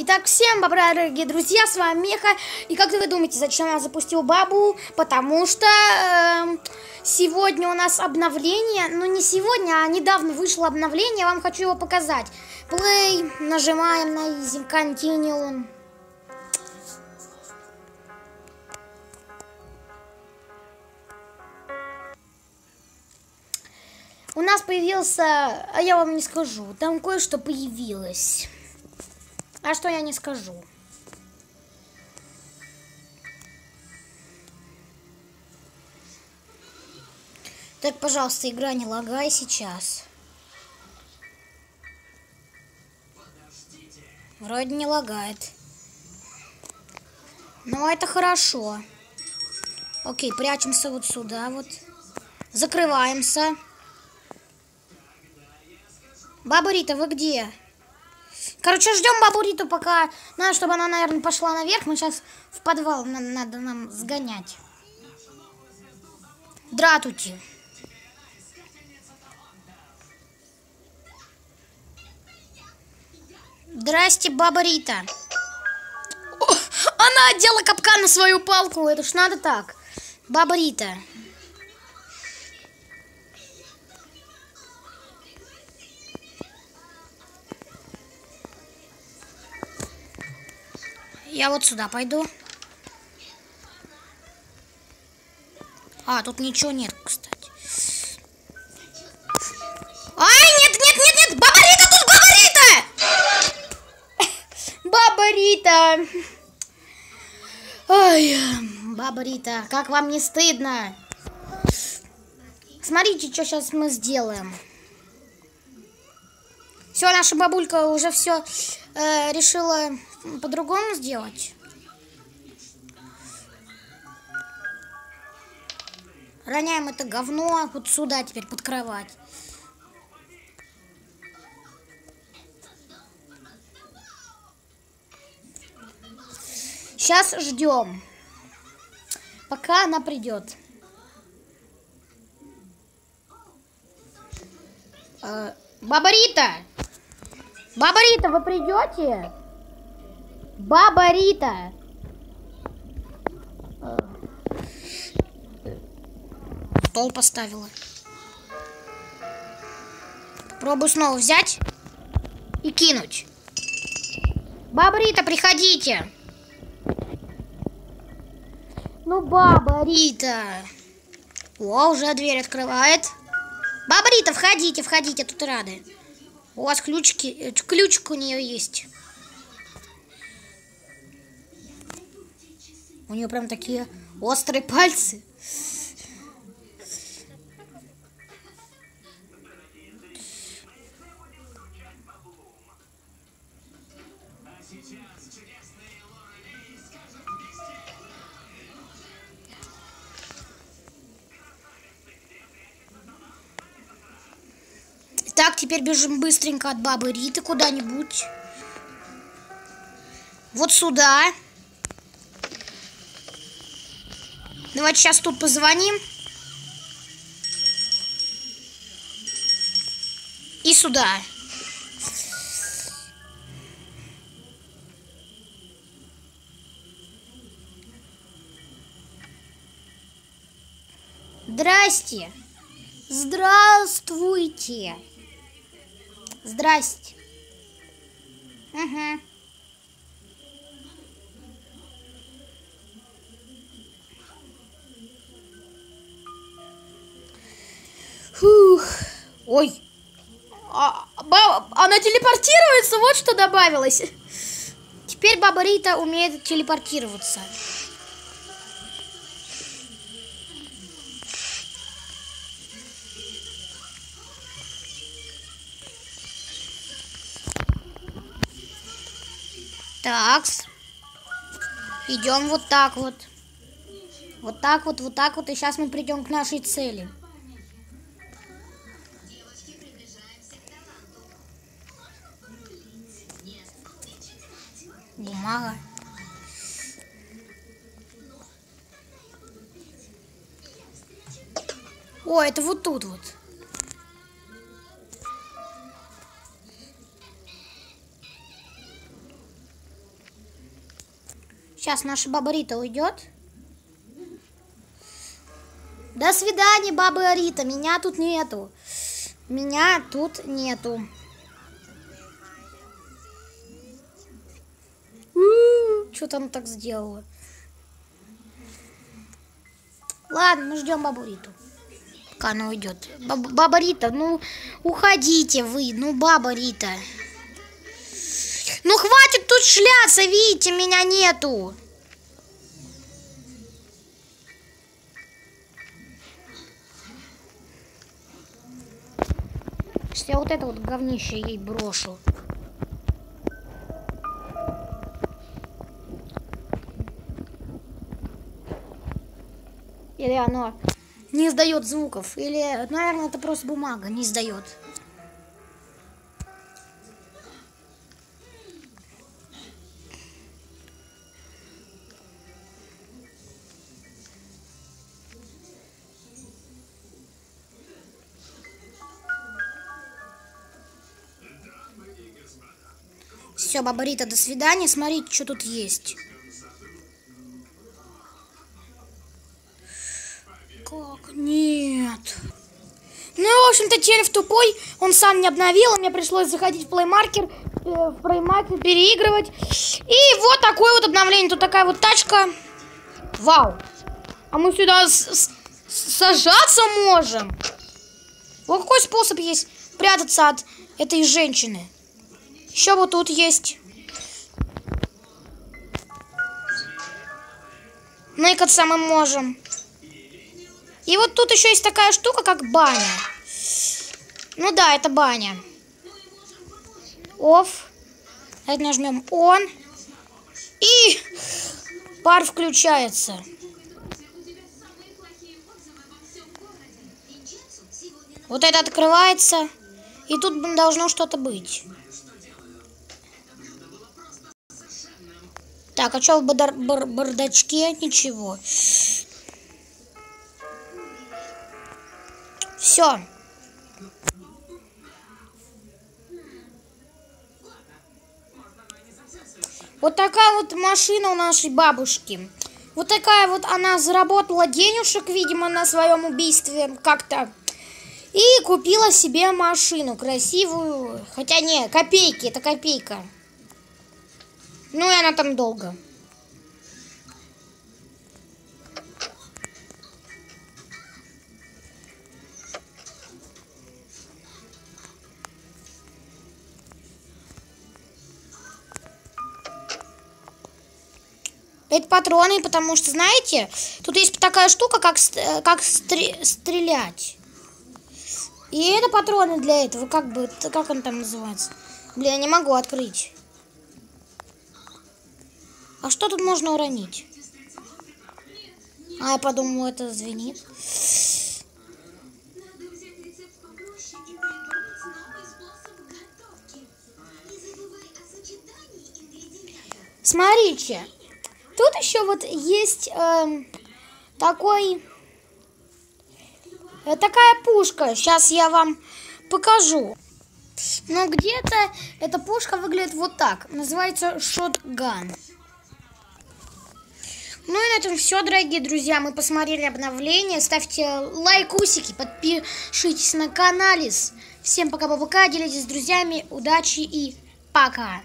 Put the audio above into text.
Итак, всем добра, дорогие друзья, с вами Меха. И как вы думаете, зачем я запустил бабу? Потому что э, сегодня у нас обновление, ну не сегодня, а недавно вышло обновление, я вам хочу его показать. Play, нажимаем на Easy, Continue. У нас появился, а я вам не скажу, там кое-что появилось. А что я не скажу? Так, пожалуйста, игра не лагай сейчас. Вроде не лагает. Но это хорошо. Окей, прячемся вот сюда вот. Закрываемся. Баба Рита, вы где? Короче, ждем бабу Риту, пока... Надо, чтобы она, наверное, пошла наверх. Мы сейчас в подвал надо нам сгонять. Дратути. Здрасте, баба Рита. О, она одела капкан на свою палку. Это ж надо так. Баба Рита. Я вот сюда пойду. А, тут ничего нет, кстати. Ай, нет, нет, нет, нет! Баба Рита, тут Баба Рита! Баба Рита! Ой, Баба Рита, как вам не стыдно? Смотрите, что сейчас мы сделаем. Все, наша бабулька уже все э, решила по-другому сделать. Роняем это говно вот сюда теперь под кровать. Сейчас ждем, пока она придет. Э, Баба Рита! Баба Рита, вы придете? Баба Рита! Стол поставила. Пробую снова взять и кинуть. Баба Рита, приходите! Ну, баба Рита! О, уже дверь открывает. Баба Рита, входите, входите, тут рады. У вас ключики, э, ключик у нее есть. У нее прям такие острые пальцы. Так, теперь бежим быстренько от бабы Риты куда-нибудь. Вот сюда. Давайте сейчас тут позвоним. И сюда. Здрасте. Здравствуйте. Здрасте. Угу. Фух. Ой. А, она телепортируется, вот что добавилось. Теперь баба Рита умеет телепортироваться. Так. Идем вот так вот. Вот так вот, вот так вот. И сейчас мы придем к нашей цели. Бумага. О, это вот тут вот. Сейчас наша баба Рита уйдет. До свидания, баба Рита. Меня тут нету. Меня тут нету. Что там так сделала? Ладно, мы ждем бабу Риту. Пока она уйдет. Баб, баба Рита, ну уходите вы, ну баба Рита. Ну хватит тут шляться, видите, меня нету. Сейчас я вот это вот говнище ей брошу. Или оно не издает звуков. Или, наверное, это просто бумага не издает. Все, баба Рита, до свидания. Смотрите, что тут есть. Как? Нет. Общем-то, телев тупой, он сам не обновил, мне пришлось заходить в плеймаркер, э, в плеймаркер переигрывать. И вот такое вот обновление, тут такая вот тачка. Вау. А мы сюда с -с сажаться можем. Вот какой способ есть прятаться от этой женщины. Еще вот тут есть. Ныкаться мы можем. И вот тут еще есть такая штука, как баня. Ну да, это баня. Оф. Давайте нажмем он. И пар включается. Вот это открывается. И тут должно что-то быть. Так, а что в бар бар бардачке? Ничего. Все. Вот такая вот машина у нашей бабушки. Вот такая вот она заработала денежек, видимо, на своем убийстве как-то. И купила себе машину красивую. Хотя не, копейки, это копейка. Ну и она там долго. Это патроны, потому что, знаете, тут есть такая штука, как, э, как стрелять. И это патроны для этого, как бы, как он там называется? Блин, я не могу открыть. А что тут можно уронить? А, я подумал, это звенит. Смотрите, тут еще вот есть э, такой, такая пушка. Сейчас я вам покажу. Но где-то эта пушка выглядит вот так. Называется шотган. Ну и на этом все, дорогие друзья. Мы посмотрели обновление. Ставьте лайкусики, подпишитесь на канал. Всем пока-пока, делитесь с друзьями. Удачи и пока.